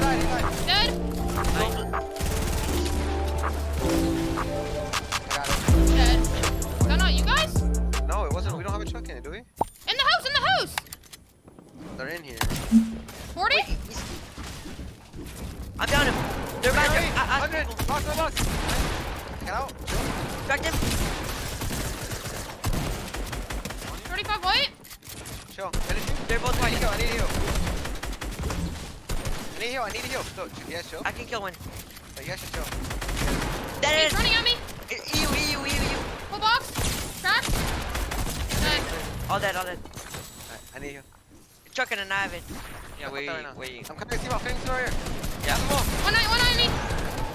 died, he died. I need a heal. So, yeah, chill. I can kill one. But you guys should chill. Dead He's is. running at me. EU, EU, EU, EU. Full box. Crack. Dead. All dead, all dead. Alright, I need a heal. Chuck and a knife it. Yeah, I'll we, put that right now. we. I'm coming to see about finish the here. Yeah. Come on. One night, one night me.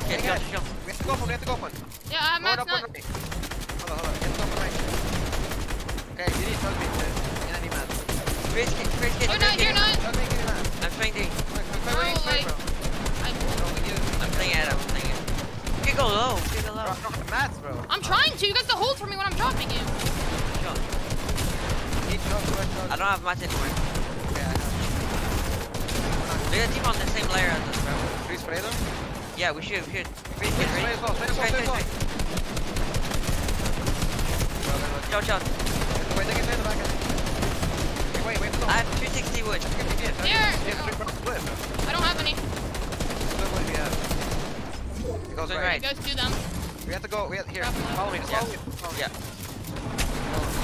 Get, Yeah, get, yeah. get. We have to go for one. We have to go for one. Yeah, I have Going max up one nut. right. Hold on, hold on. We have to go for right. Okay, you need trust me. In any man. Raise kit, raise kit, You're not, you're not. Trust me, give me man. I'm Bro, quick, quick, like- bro. I, Bro, we need to- I'm playing it, I'm playing it. You can go low, you can go low. Drop, drop the mats, bro. I'm trying to. You guys have to hold for me when I'm dropping you. I don't have much anymore. Okay, I have. A team on the same layer as us, bro. Should we spray them? Yeah, we should, we should. Raise kit, Spray raise. as well, spray as well, Spray, spray as well. spray, Bro, then let's- Chill, chill. Wait, they can stay in the back end. Okay, wait, wait for them. I have 260 wood. Get me in. Here. Yeah, split, bro, split. I don't have any. Split what we have. It goes right. right. It goes to them. We have to go, we have, here, Drop follow me, just follow me. Follow me. Yeah.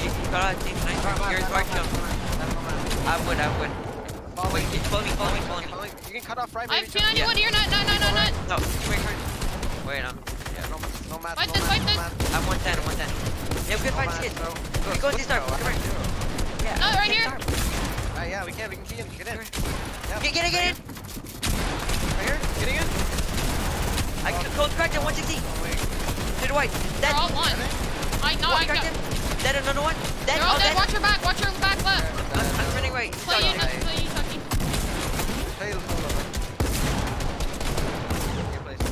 You, you got a team tonight. Alright, Here's man, Mark man, chill. man, man, man. I would, I would. Follow Wait, me. follow me, follow me, follow me. follow me. You can cut off right, I have 290 wood here. Nut, nut, nut, nut, nut. No, wait, wait. Wait, no. Yeah, no, no mats, Fight no this, fight no this. I'm 110, I'm 110. Yeah, we can No fight mats, skid. bro. We go to this Bro, dark. I have. Yeah. No, right here. dark. Alright, uh, yeah, we can, we can key in, get in. Yeah. Get, get it, get it. Right here, getting in. I Oh. cold cracked him, 160. Oh. To the. They're Dead. all one. I know. I got. Dead, another one. Dead, They're all all dead. dead. Watch your back. Watch your back left. I'm, I'm running right. Play you. Play you, Tucky. Play the solo, man. Your place.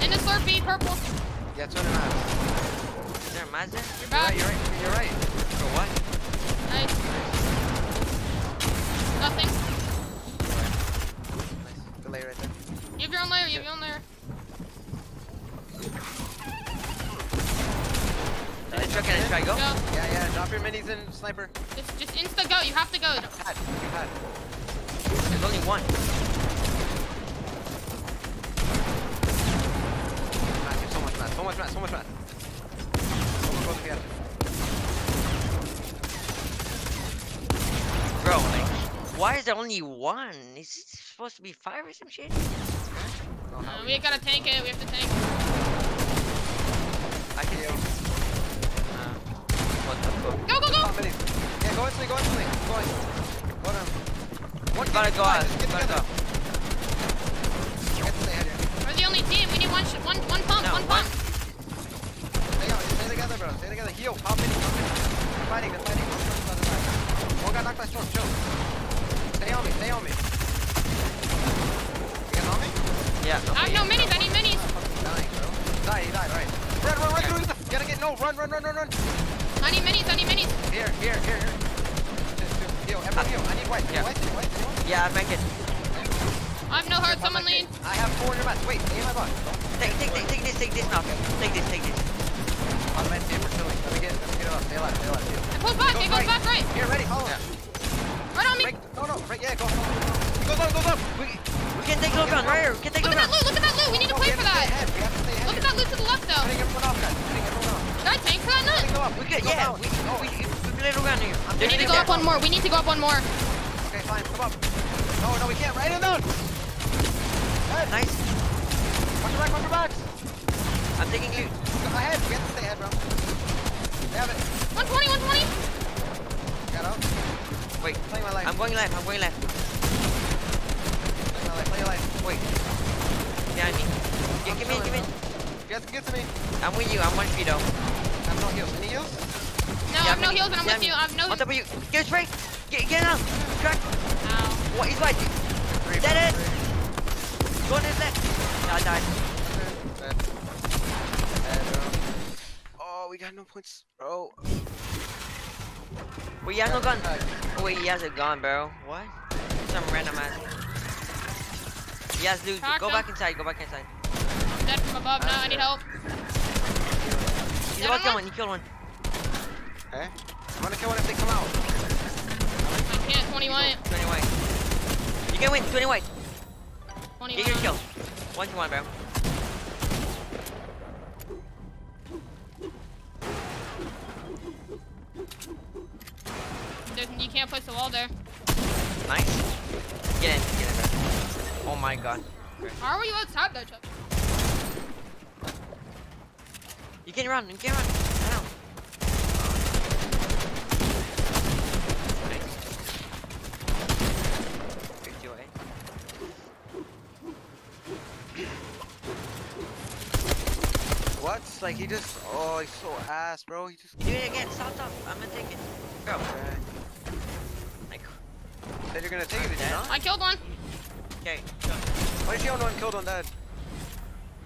In the slurpee, purple. Yeah, 200 mats. Is there a Mazda? You're You're back. you're right, you're right. For what? Nice. Nothing. Nice. Delay right there. You have your own layer. You have your own layer. Uh, truck and try go. Go. Yeah, yeah, drop your minis in, sniper. Just, just insta go. You have to go. You pad. There's only one. So much mat, so much mat, so much mat. So much both together. Bro, like, why is there only one? Is It's supposed to be five or some shit. Oh, Uh, how we gotta tank it. We have to tank. I can heal. Uh, what the fuck? Go, go, go. Top minis. Yeah, go instantly, go instantly. Go in. Go down. One Gotta go out. Get Gotta together. go. Get to stay ahead here. We're the only team. We need one, sh- one, one pump, No, one one. pump. Stay out, stay together, bro. Stay together. Heal. Pop mini, pop mini. They're fighting, they're fighting. One person's on the side. One got knocked by storm. Chill. Stay on me, stay on me. You guys on me? Yeah. I have no minis. I need minis. Dying, bro. Died, he died, alright. Run, run, run through the... Gotta get... No, run, run, run, run, run. I need minis. I need minis. Here, here, here, here. Heal. Everyone heal. I need white. Yeah. White, white, anyone? Yeah, I make it. I have no heart. Someone lean. I have 400 mats. Wait, in my box. Take, take, take, take this, take this now. Take this, take this. On the med team, we're chilling. Let me get, let me get it up. Stay alive, stay alive. It pulls back. It goes back right. Here, ready, follow. Yeah. Right on me. Break, no, no, break, yeah, go, go. He goes up, goes up. We, We can take low ground, right here. We can take Look low at that loot. Look at that loot. We need to play for that. ahead. We have to stay ahead. Look at that loot to the left though. Cutting everyone off, guys. Cutting everyone off. Should I tank for that Cutting nut? up. We could, Go yeah. down. We, Oh, we, we play low ground here. We need to go up one more. We need to go up one more. Okay, fine, come up. No, no, we can't. Right in down. Head. Nice. Watch your back, watch your back. I'm taking you. Go ahead. We have to stay ahead, bro. They have it. 120, 120. Got out. Wait. Playing my life. I'm going left. I'm going left. Playing my life. Play your life. Wait. Behind me. Get, give me, give me. You have to get to me. I'm with you. I'm one feet though. I have no heals. Any heals? No, I have no heals and I'm with you. I have no. On top of you. Get a spray. Get, get out. Crack. Ow. What? He's right. Three, Dead bro, end. three. Go on his left. No, I died. Dead. Dead. Oh, we got no points, bro. Wait, he has no gun. Oh, wait, he has a gun, bro. What? Some random ass. Yes, dude. Cracked Go him. back inside. Go back inside. I'm dead from above. No, I need help. He's Dead about to kill one? one. He killed one. Okay. I'm gonna kill one if they come out. I can't. 20 white. 20 white. You can win. 20 white. 20 Get your kill. One to one, bro. There's, you can't place the wall there. Nice. Get in. Get in, bro. Oh my god. How are you outside though, Chuck? You can run. You can run. I know. Nice. 50. What? Like he just. Oh, he's so ass, bro. He just. Do it again. Stop, stop. I'm gonna take it. Go. Okay. Like, Said you're gonna take it, did you not? I killed one. Okay. Go. Why did you own one killed one dead?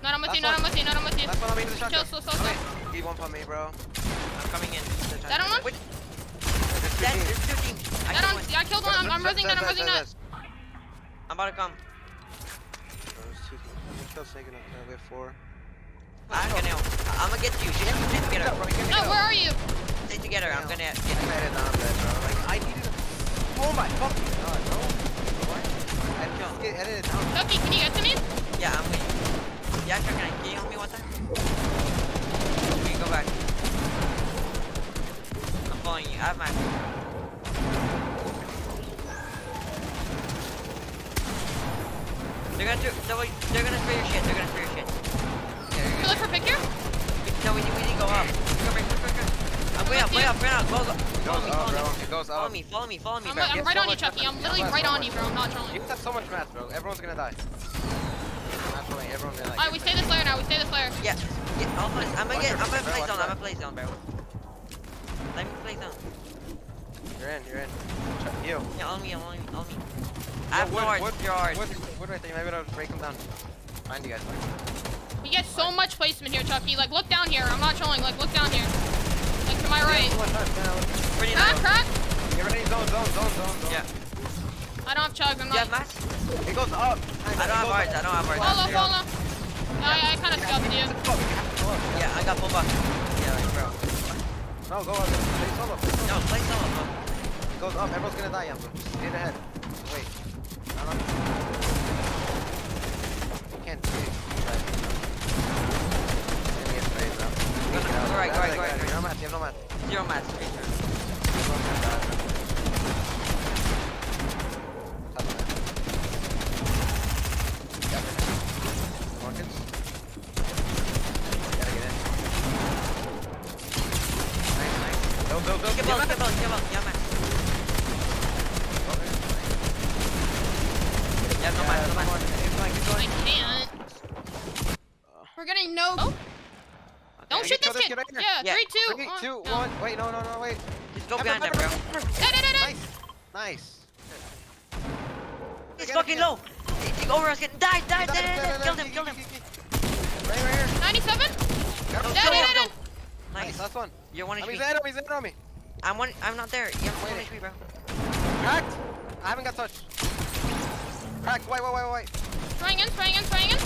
Not on with you. That's Not on with you. Not on with you. That's what I mean to the Chill, shotgun. slow, slow, slow. Okay. He won't me, bro. I'm coming in. That on one? Wait, There's two that, teams. there's two teams. I That on. one. I killed one. I'm, I'm resing that. I'm resing that. I'm about to come. There's two teams. I'm still snaking up. Uh, we have four. I'm gonna. I'm gonna get you. Just stay together. Bro, get me No, where are you? Stay together. I'm gonna I get. made it down there, bro. Like, I needed a... Oh my fucking god, bro. What? I just get edited down. Chucky, can you get to me? Yeah, I'm waiting. Yeah, sure. Can, I, can you help me one time? Okay, go back. I'm following you. I have my. They're gonna do. They're, they're gonna spray your shit. They're gonna spray your shit. Yeah, You look for picture? No, we need, we need to go up. Come here, come here, come here. I'm way up, way up, way up. Go, go. Follow me, follow me. It goes Follow up. me, follow me, follow me, I'm. I'm right so on you, Chucky. I'm literally right on you, bro. I'm not trolling. You have so much mats, bro. Everyone's gonna die. Naturally, everyone's gonna die. Alright, we stay this layer now. We stay this layer. Yeah, yeah, I'll play, I'm gonna get, I'm gonna Watch play zone, I'm gonna play zone, bro. Let me play zone. You're in, you're in. Check you. Yeah, on me, on me, on me. Yeah, I have wood, yards, wood, yards. Wood, wood right there. Maybe I'll break them down. Find you guys. We get so much placement here, Chucky. Like, look down here. I'm not trolling. Like, look down here. Like, to my right. Pretty Crack, nice. crack. Get ready, zone, zone, zone, zone, zone. Yeah. I don't have chugs. I'm Do you have not. It goes up. I don't have hearts, I don't have hearts. Follow, follow. No, I, I kind of scuffed you. Yeah, I got full buck. Yeah, like, bro. No, go up. Play solo. play solo. No, play solo, bro. It goes up. Everyone's gonna die, Yambo. Just stay ahead. Wait. I don't know. You can't see it. Right. Give me a spray, bro. Get out. go right, go right, go You go have no mats, you have no mats. Zero mats, straight gonna die, bro. Top of that. Got it. Markets. Gotta get in. Nice, nice. Go, go, go. Get Get ball, mats. get ball, get ball, yeah, mats. Yeah, no mats, no mats. I can't. We're getting no. Oh. Don't shoot this this kid. kid right. Yeah, Yeah. three, two, Three, one. two, no. one. Wait, no, no, no, wait. Just go behind them, bro. pepper. Dead, dead, dead, dead. Nice. Nice. He's fucking low. He, he over us, get die, die, die, die, die, Dead, kill him, kill him. Right, right here. 97? Got him. Go, Dead, dead, dead, Nice, Nice. last one. You're one Oh, he's HP. in on me, he's in on me. I'm one. I'm not there. You're one Waiting. HP, bro. Cracked. I haven't got touched. Cracked. Wait, wait, wait, wait. Spraying in, spraying in, spraying in.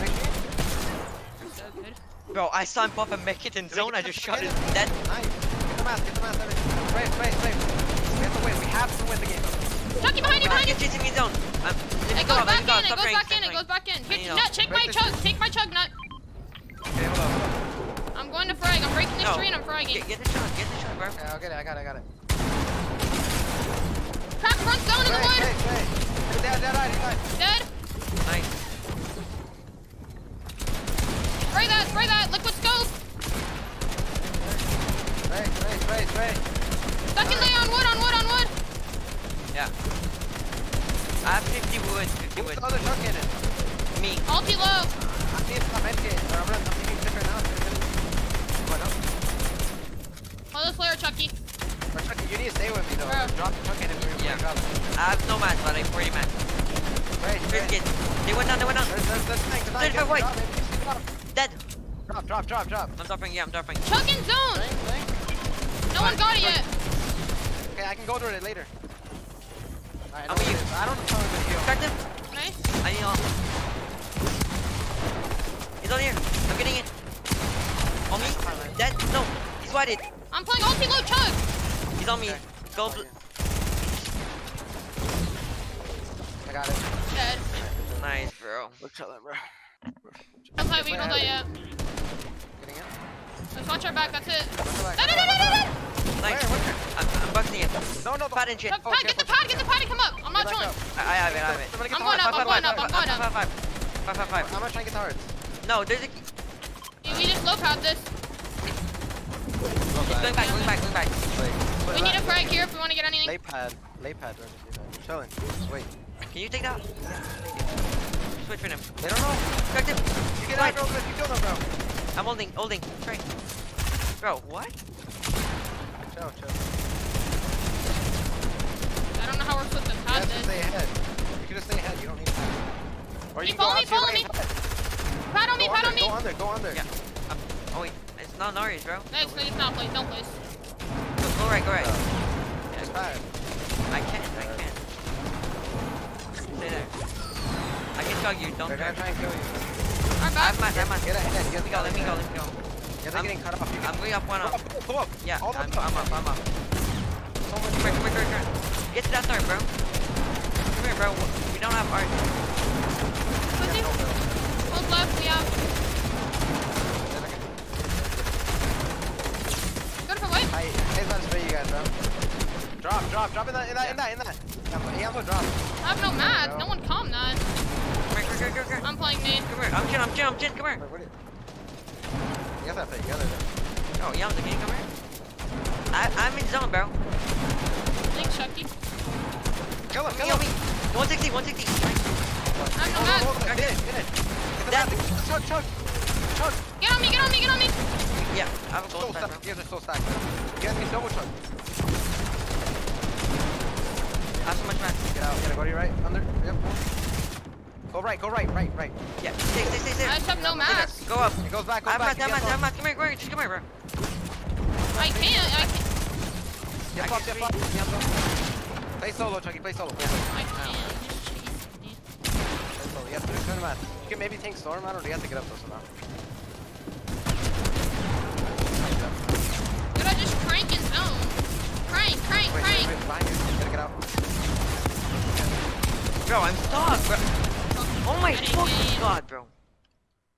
Thank you. So good. Bro, I saw him pop a mech in zone. I just shot him dead. Nice. Get the mask, get the mask, everything. Spray, spray, spray. We have to win. We have to win the game. Chucky behind you, behind you. He's chasing me zone. I'm, It goes back me go up. in, it goes back in, it goes back in. I Here, nut, take my chug, take my chug nut. Okay, hold on, hold on. I'm going to frag, I'm breaking this No. tree and I'm fragging. Get, get the shot, get the shot, bro. Okay, I'll get it, I got it, I got it. Crack runs down in the Spray, wood. spray, spray. He's dead, dead, dead, he's dead. Dead. Nice. Spray that, spray that. Liquid scope. Spray, spray, spray, spray. Stuck in there on wood, on wood, on wood. Yeah. I have 50 wood, 50 wood. Who's the other truck in it? Me. Ulti low. I'm seeing some medkit, or I'm gonna, I'm seeing sick right now. What, no? Hold this layer, Chucky. Or truck, you need to stay with me though. Bro. Drop the truck in if you're Yeah. drop. I have no match, but I have 40 match. Spray, spray. They went down, they went down. There's, there's, there's a tank, there's a Thirty tank. five white. Drop, baby. Drop, dead. Drop, drop, drop, drop. I'm dropping, yeah, I'm dropping. Chuck in zone! Blink, blink. No Fine, one got it yet. Okay, I can go to it later. Right, I'm you. I don't know if I'm gonna kill. Nice. I need all. He's on here. I'm getting it. On me. Nice. Dead. No. He's whited. I'm playing ulti low chug. He's on me. Okay. Go. Oh, yeah. I got it. Dead. Nice, bro. Look at that, bro. Don't play, we don't play yet. Getting it. Let's watch our back, that's it. Watch the back, No, no, no, no, back. no, no! Nice. Where? Where? I'm, I'm busting it. No, no, Pad and shit. Pad, get the pad, get the pad and come up. I'm not chilling. I, I have it. I have it. I'm going up, I'm going five, up, I'm five, going Five, up. five, five. Five, five, five. I'm gonna get the hearts. No, there's a. Yeah, we just low pad this. He's going back, going back, going back. We need a frag here if we want to get anything. Lay pad. Lay pad. Right, right, Chilling. Wait. Can you take that? Switch for him. They don't know. Cracked him. You get Right. out, bro. You kill them, bro. I'm holding, holding. Right. Bro, what? Chill, chill. I don't know how we're supposed to You pad have to this. stay ahead. You can just stay ahead. You don't need to. Or Keep you follow me, out to your follow right me. and pad. Pad on me, Go pad on me. Go under. Go under. Yeah. Um, oh wait, it's not Nari's, bro. Next, it's not place, don't place. Go, go right, go right. Just pad. I can't, I can't. Stay there. I can chug you, don't They're gonna try. try and kill you. Our I back. have my, I have my. Get ahead. Get Let me go, let me go, let me go. Yeah, they're I'm- getting cut off. You I'm going up one go up. up. Go up. Yeah, All I'm, I'm up, I'm up. So much Come here, come here, come here, come here. Get to that start, bro. Come here, bro. We don't have art. Pussy. Hold left, we have. Go for white. Hi, hey, let's you guys, bro. Drop, drop, drop in that, in that, in that, in that. Yeah, yeah, I'm drop. I have no mats. No one calm that. Come here, here, here, here. I'm playing nade. Come here. I'm chin, I'm chin, I'm chin. Come here. Wait, what do you? You guys have to play together, though. Oh, Yamza, can you come here? I, I'm in zone, bro. Thanks, Chucky. Kill him, Me, kill on him. me. 160, 160. I have no Hold on, mats. hold on, Finish, finish. Get the That- mat. Chug, chug. Chug. Get on me, get on me, get on me. Yeah, I have a gold stat, bro. stacked. You guys are so stacked. You guys can double chug. I have so much man. Get out. Gotta go to your right. Under. Yep. Go right, go right, right, right. Yeah, stay, stay, stay, stay. I just have no mats. Go up. It goes back, I goes back. I have You I have get. Come here, come here, just come here, bro. I can't, I can't. Yeah, I fuck, can yeah, fuck. Yeah, fuck. Play solo, Chucky. Play solo. Play solo. I can't. Just chase me. Play solo. You have to do turn mat. You can maybe tank storm. I don't know. You have to get up though somehow. Dude, I just crank in zone. Crank, crank, Wait, wait, wait. Behind you. You gotta get out. Bro, I'm stuck, bro. Oh my Ready, fucking game. god, bro.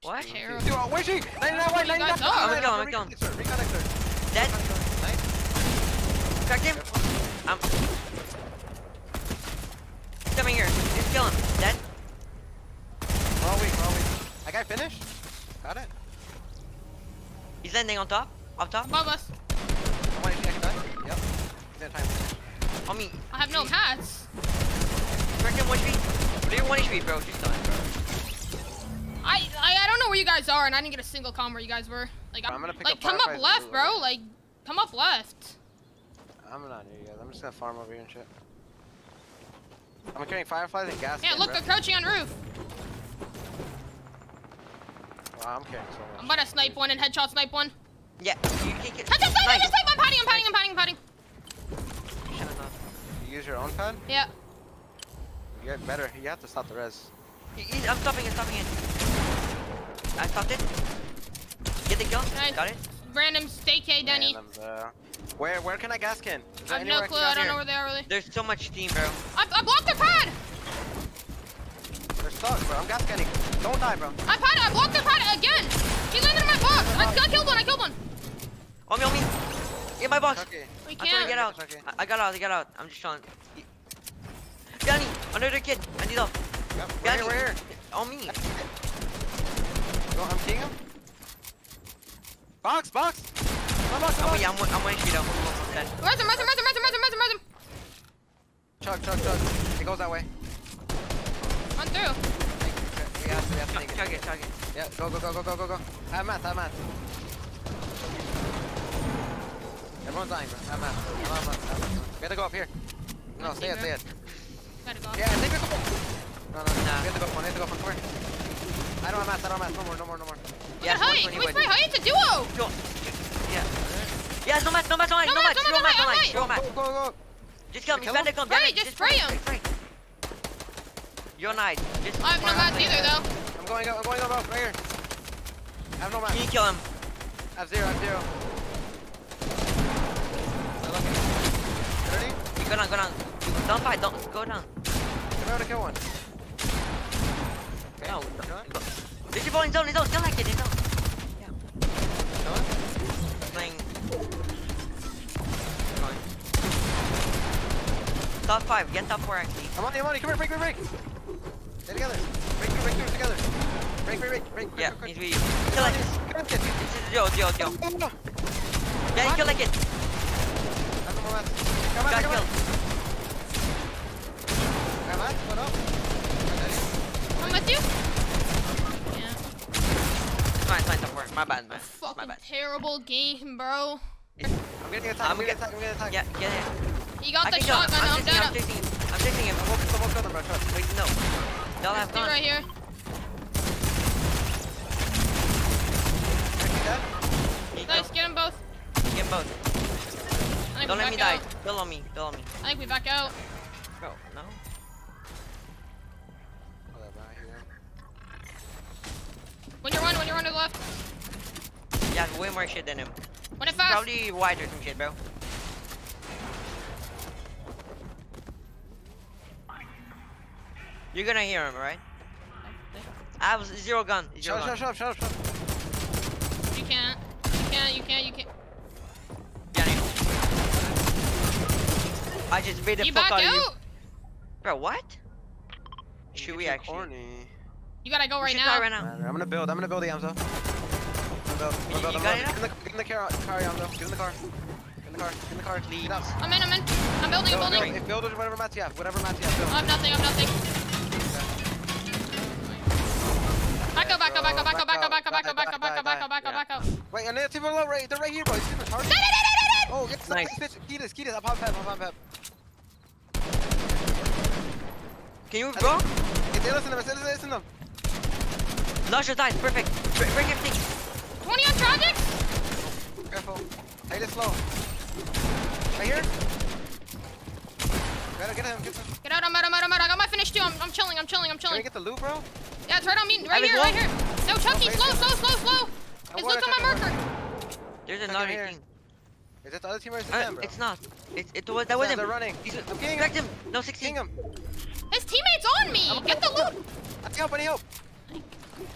What? Terrible. Dude, oh, where's she? 99 white, 99 guys are. white. I'm gonna kill him, I'm gonna Reconnect her, reconnect her. Dead. Nice. Cracked him. I'm. He's coming here. Just kill him. Dead. We're all weak, we're all weak. That guy finished? Got it. He's landing on top. Up top. Above us. Someone if you can die. Yep. He's gonna try and finish. On me. I have no mats. Cracked him one HP. What are your one HP, bro? Just done, bro. I, I I don't know where you guys are, and I didn't get a single com where you guys were. Like, I'm gonna pick like up come up left, bro. Lulu. Like, come up left. I'm not near you guys. I'm just gonna farm over here and shit. I'm carrying fireflies and gas. Yeah, can, look, bro. they're crouching on roof. Wow, I'm carrying so I'm much. about to snipe one and headshot snipe one. Yeah. You can get. Headshot snipe, Nice. headshot snipe. I'm padding, I'm padding, I'm padding, I'm padding. You use your own pad? Yeah. You get better. You have to stop the res. He- he's- I'm stopping it, stopping it. I stopped it. Get the kill. Nice. Got it. Random stay K Denny. Man, uh, where where can I gas can? I have no clue. gas I don't here? know where they are really. There's so much steam, bro. I, I blocked their pad. They're stuck, bro. I'm gas canning. Don't die, bro. I pad. I blocked their pad again. He landed in my box. I, I killed one. I killed one. On me, on me. In my box. Okay. We I'm trying to can't. get out. Okay. I, I got out, I got out. I'm just trying. Danny, Oh, another kid. I need help. Yep. We're Danny, here, we're here. On me. Go, I'm king him. Box, box. Come box, come oh, wait, I'm, one- I'm one HP though. Dead. Him, res him, res him, res him, res him, res him, res him. Chug, chug, chug. It goes that way. Run through. We have to, we have to Chug take it. chug it, chug it. Yeah, go, go, go, go, go, go, go. I have mats, I have mats. Everyone's dying, bro. I have mats. I have mats. I have mats. We have to go up here. No, stay it, stay it. Yeah, I think there's a No, no, ah, no. we have to go for one. We have to go for four. I don't have mass. I don't have mass. No more. No more. No more. Yeah, hurry. Wait, wait, hurry. It's a duo. No. Yeah. Yeah, no mass. no match, no mass. no mass no match, no mass. no match. Go, go, go. Just come, he's gonna come. Hurry, just spray him. You're nice. Just I have no mass either, though. I'm going up, I'm going up, right here. I have no mass. Can you kill him? I have zero, I have zero. Ready? Go down, go down. Don't fight, don't go down. Come here to kill one. Okay. No, it. go. There's your ball in zone, in zone, still like it, in zone. Kill it. Playing. Top five, get top four actually. I'm on you, I'm on you. Come here, break, break, break. Stay together. Break through, break through together. Break, break, break, break. Yeah, quick, needs quick, to be. Kill like this. Him. This is Joe, Joe. Oh, Yeah, you kill like it. That's more left. Come on, come on. my bad, man. Fucking bad. terrible game, bro. I'm gonna get attacked. I'm, gonna get attacked. I'm gonna attacked. Yeah, get him. He got I the shotgun. I'm, I'm dead. I'm chasing him. I'm chasing him. I'm walking, I'm walking on him, bro. Wait, no. They'll have fun. right here. Nice, go. get them both. Get them both. Don't let me out. die. Bill on me. Bill on me. I think we back out. Bro, no. When you're on, when you're on to the left. Yeah, way more shit than him. When it fast. Probably wide or some shit, bro. You're gonna hear him, right? I have zero gun. Zero Shut up, gun. shut up, shut up, shut up. You can't. You can't. You can't. You can't. I just beat the You fuck back out of you. Bro, what? You Should get we actually? Corny. You gotta go right now. right now. I'm gonna build, I'm gonna build the Amzo. I'm gonna build, I'm You- gonna build, you I'm got gonna it get in the, get in the car, car, Amzo. Get in the car. Get in the car, get in the car. Please. Get up. I'm in. I'm in. I'm building. I'm Build, building. build, build with whatever mats you have, whatever mats you have, build. I have nothing. I have nothing. Back up. Back up. Back up. Back up. Back up. Back up. Back up. Back up. Back up. Back up. Back up. Back up. Wait, and they're too low, right, they're right here, bro. These people are Dead, retarded. dead, dead, dead, dead. Oh, get Nice. nice. bitch. Keyless, keyless. I'm on pep, I'm on pep. Can you move, bro? If listen to them, listen to them. Launch your dice. Perfect. Break, break everything. 20 on Tragic. Careful. Take it slow. Right here. Gotta get him, get him. Get out. I'm out. I'm out. I'm out. I got my finish too. I'm, I'm chilling. I'm chilling. I'm Can we get the loot, bro? Yeah, it's right on me. Right Alex, here. Right here. No, Chucky. Okay, Slow. Slow. Slow. Slow. I His wanna loot's on my marker. There's Check another it here. team. Is it the other team or is it Uh, them, bro? it's not. It, it was that was Yeah, him. they're running. He's, I'm getting cracked him. No, 16. King him. His teammate's on me. I'm- Get the loot. I need help, I need help.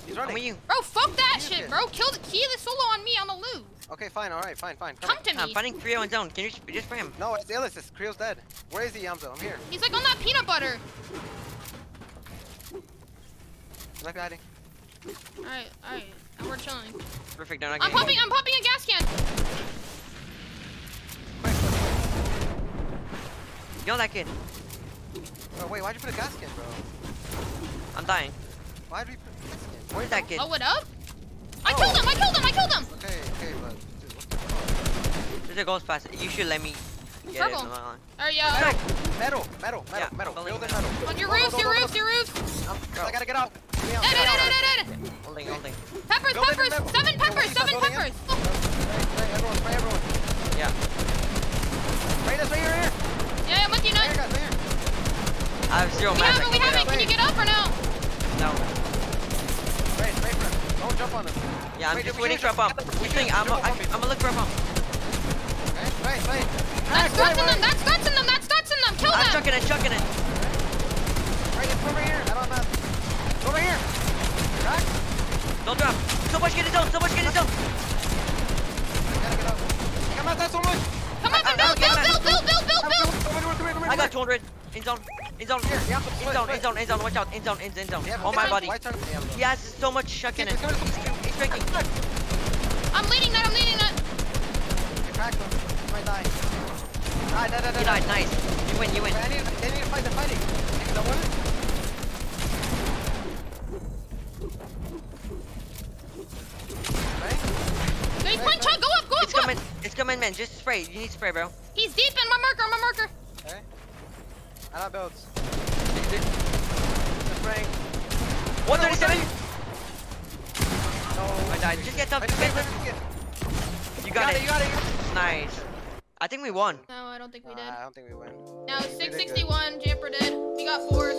He's I'm running. with you. Bro, fuck that Use shit, bro. Kill the key the solo on me on the loot. Okay, fine, alright, fine, fine. Come to me. I'm me. fighting Creo in zone. Can you just, just for him? No, it's Illis, it's Creel's dead. Where is he, Yamzo? I'm here. He's like on that peanut butter. I'm not hiding. Alright, alright. And we're chilling. Perfect. They're not I'm getting popping I'm popping a gas can. Wait, Kill that kid. oh, wait, why'd you put a gas can, bro? I'm dying. Why did we put this in? Where'd that get? Oh, what up? I oh. killed him! I killed him! I killed him! Okay, okay, but dude, what the fuck? There's a ghost pass. You should let me. Get Purple. Alright, yo. Metal, metal, metal, metal, yeah, metal. Metal. On your roof, your roof, your roof. Oh, I gotta get out. Ed, Ed, Ed, Ed, Ed, Ed. Holding, holding. Peppers, building peppers, metal. seven peppers, seven peppers. Spray, everyone, spray everyone. Yeah. Spray this right here. Yeah, I'm with you, nuts. I have zero magic. We have it, we have it. Can you get up or no? No. Don't jump on him. Yeah, I'm Wait, just waiting for a bump. we We think I'm. jump I, on me. I'm gonna look for a bump. Okay, spray, spray. That's guts in them, that's guts in them, that's guts in them! Kill them! I'm chucking it, chucking it. Right, it's over here. I don't know. Over here. Crack. Don't drop. So much get it done. So much get it done. Gotta get out. Come out there so much. Come on, I- I- build, build, build, build, build, build, build! I got 200. In zone. In zone. Here, you In split, zone. split. In zone. In zone. Watch out. In zone. In, in zone. Yeah, On my white- body. white turn- yeah, He has so much chuck in it. Come here, come here. He's breaking. I'm leading that, I'm leading that! You cracked him. He might die. Die, die, die, die, He die. died. Nice. You win. You win. Wait, I need, they need to fight the fighting. Take the one. Right? He's playing Chug, go up, go up, It's go up! It's coming, man. Just spray. You need spray, bro. He's deep in my marker, my marker! Okay. I got builds. It's- it's- Just spraying. 137. No. I died. Just get up. Wait, Get up. wait, wait. You got it. You got it. You got it. Nice. I think we won. No, I don't think we Uh, did. I don't think we win. Now it's we did good. 661, Jamper did. We got fourth.